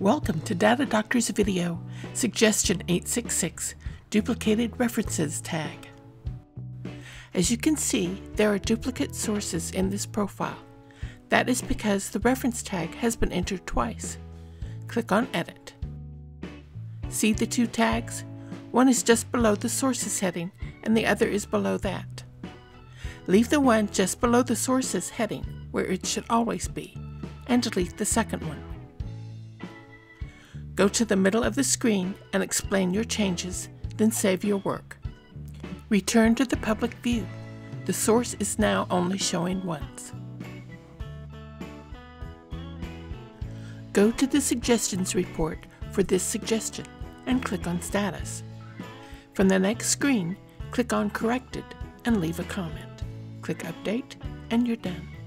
Welcome to Data Doctor's video, Suggestion 866, Duplicated References tag. As you can see, there are duplicate sources in this profile. That is because the reference tag has been entered twice. Click on Edit. See the two tags? One is just below the Sources heading and the other is below that. Leave the one just below the Sources heading, where it should always be, and delete the second one. Go to the middle of the screen and explain your changes, then save your work. Return to the public view. The source is now only showing once. Go to the Suggestions report for this suggestion and click on Status. From the next screen, click on Corrected and leave a comment. Click Update and you're done.